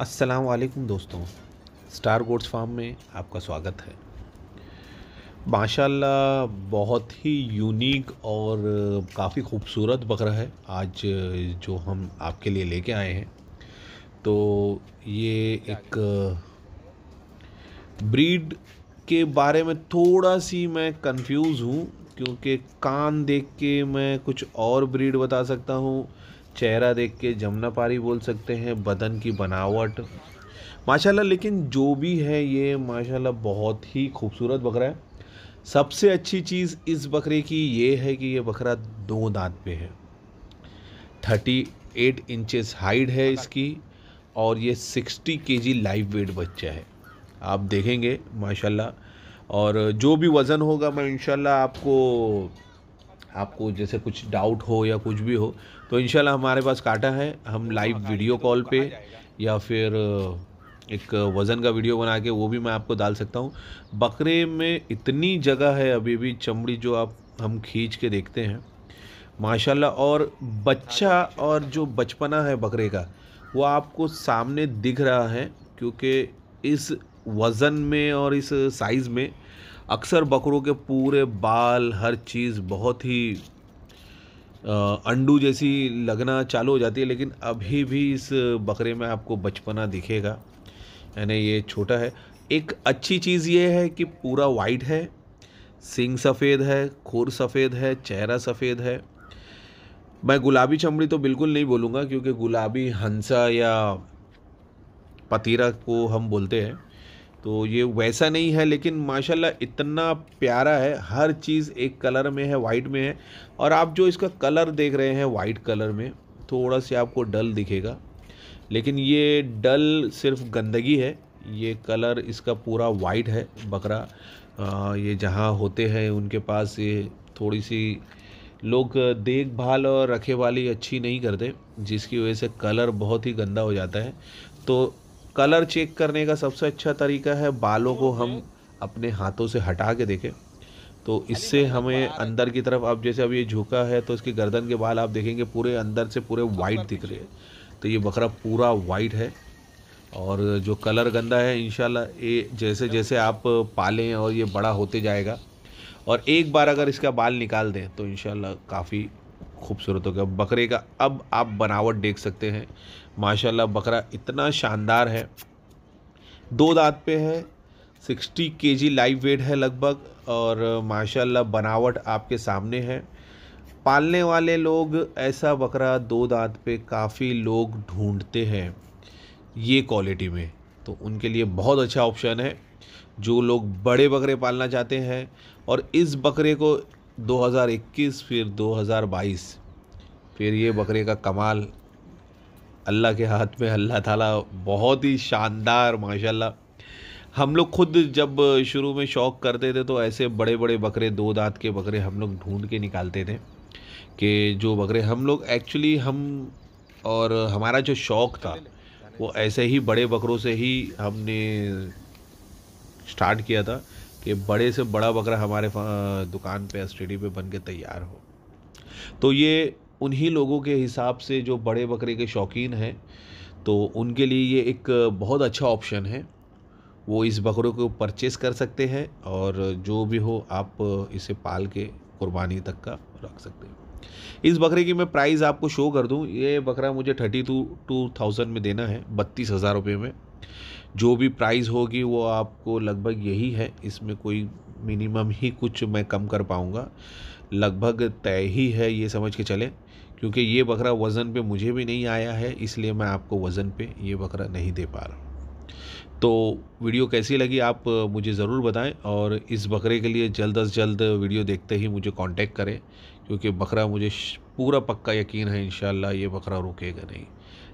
अस्सलाम वालेकुम दोस्तों, स्टार गोड्स फार्म में आपका स्वागत है। माशाल्लाह, बहुत ही यूनिक और काफ़ी खूबसूरत बकरा है आज जो हम आपके लिए लेके आए हैं। तो ये एक ब्रीड के बारे में थोड़ा सी मैं कंफ्यूज हूँ, क्योंकि कान देख के मैं कुछ और ब्रीड बता सकता हूँ। चेहरा देख के जमुना पारी बोल सकते हैं, बदन की बनावट। माशाल्लाह, लेकिन जो भी है ये, माशाल्लाह, बहुत ही खूबसूरत बकरा है। सबसे अच्छी चीज़ इस बकरे की ये है कि ये बकरा दो दांत पे है। थर्टी एट इंचेस हाइट है इसकी और ये सिक्सटी के जी लाइव वेट बच्चा है। आप देखेंगे, माशाल्लाह। और जो भी वज़न होगा, मैं इंशाल्लाह आपको आपको जैसे कुछ डाउट हो या कुछ भी हो तो इंशाल्लाह हमारे पास काटा है। हम लाइव वीडियो कॉल पे या फिर एक वज़न का वीडियो बना के वो भी मैं आपको डाल सकता हूँ। बकरे में इतनी जगह है अभी भी चमड़ी जो आप हम खींच के देखते हैं। माशाल्लाह और बच्चा और जो। बचपना है बकरे का वो आपको सामने दिख रहा है क्योंकि इस वज़न में और इस साइज़ में अक्सर बकरों के पूरे बाल, हर चीज़ बहुत ही अंडू जैसी लगना चालू हो जाती है, लेकिन अभी भी इस बकरे में आपको बचपना दिखेगा। यानी ये छोटा है। एक अच्छी चीज़ ये है कि पूरा वाइट है, सिंग सफ़ेद है, खुर सफ़ेद है, चेहरा सफ़ेद है। मैं गुलाबी चमड़ी तो बिल्कुल नहीं बोलूँगा, क्योंकि गुलाबी हंसा या पतीरा को हम बोलते हैं। तो ये वैसा नहीं है लेकिन माशाल्लाह इतना प्यारा है हर चीज़ एक कलर में है वाइट में है। और आप जो इसका कलर देख रहे हैं वाइट कलर में थोड़ा सा आपको डल दिखेगा लेकिन ये डल सिर्फ़ गंदगी है ये कलर इसका पूरा वाइट है बकरा। आ, ये जहाँ होते हैं उनके पास ये थोड़ी सी लोग देखभाल और रखे वाली अच्छी नहीं करते जिसकी वजह से कलर बहुत ही गंदा हो जाता है। तो कलर चेक करने का सबसे अच्छा तरीका है बालों को हम अपने हाथों से हटा के देखें। तो इससे हमें अंदर की तरफ़ अब जैसे अब ये झुका है तो इसकी गर्दन के बाल आप देखेंगे पूरे अंदर से पूरे वाइट दिख रहे हैं। तो ये बकरा पूरा वाइट है। और जो कलर गंदा है इन ये जैसे जैसे आप पालें और ये बड़ा होते जाएगा। और एक बार अगर इसका बाल निकाल दें तो इन काफ़ी खूबसूरत हो गया। बकरे का, अब आप बनावट देख सकते हैं। माशाल्लाह बकरा इतना शानदार है। दो दांत पे है, सिक्सटी के जी लाइव वेट है लगभग, और माशाल्लाह बनावट आपके सामने है। पालने वाले लोग ऐसा बकरा दो दांत पे काफ़ी लोग ढूंढते हैं ये क्वालिटी में। तो उनके लिए बहुत अच्छा ऑप्शन है। जो लोग बड़े बकरे पालना चाहते हैं और इस बकरे को 2021 फिर 2022 फिर ये बकरे का कमाल। अल्लाह के हाथ में अल्लाह ताला बहुत ही शानदार, माशाल्लाह। हम लोग खुद जब शुरू में शौक़ करते थे तो ऐसे बड़े बड़े बकरे, दो दांत के बकरे हम लोग ढूंढ के निकालते थे कि जो बकरे हम लोग एक्चुअली हम और हमारा जो शौक़ था, वो ऐसे ही बड़े बकरों से ही हमने स्टार्ट किया था। कि बड़े से बड़ा बकरा हमारे दुकान पे स्टडी पे बन के तैयार हो। तो ये उन्हीं लोगों के हिसाब से जो बड़े बकरे के शौकीन हैं तो उनके लिए ये एक बहुत अच्छा ऑप्शन है। वो इस बकरों को परचेस कर सकते हैं और जो भी हो, आप इसे पाल के कुर्बानी तक का रख सकते हैं। इस बकरे की मैं प्राइस आपको शो कर दूँ। ये बकरा मुझे थर्टी टू टू थाउज़ेंड में देना है, बत्तीस हज़ार रुपये में। जो भी प्राइस होगी वो आपको लगभग यही है। इसमें कोई मिनिमम ही कुछ मैं कम कर पाऊँगा। लगभग तय ही है ये समझ के चले, क्योंकि ये बकरा वज़न पे मुझे भी नहीं आया है, इसलिए मैं आपको वज़न पे ये बकरा नहीं दे पा रहा। तो वीडियो कैसी लगी आप मुझे ज़रूर बताएँ और इस बकरे के लिए जल्द अज जल्द वीडियो देखते ही मुझे कांटेक्ट करें, क्योंकि बकरा मुझे पूरा पक्का यकीन है इन ये बकरा रुकेगा नहीं।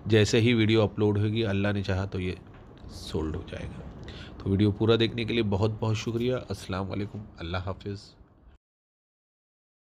जैसे ही वीडियो अपलोड होगी, अल्लाह ने चाहा तो ये सोल्ड हो जाएगा। तो वीडियो पूरा देखने के लिए बहुत बहुत शुक्रिया। अस्सलाम वालेकुम अल्लाह हाफिज़।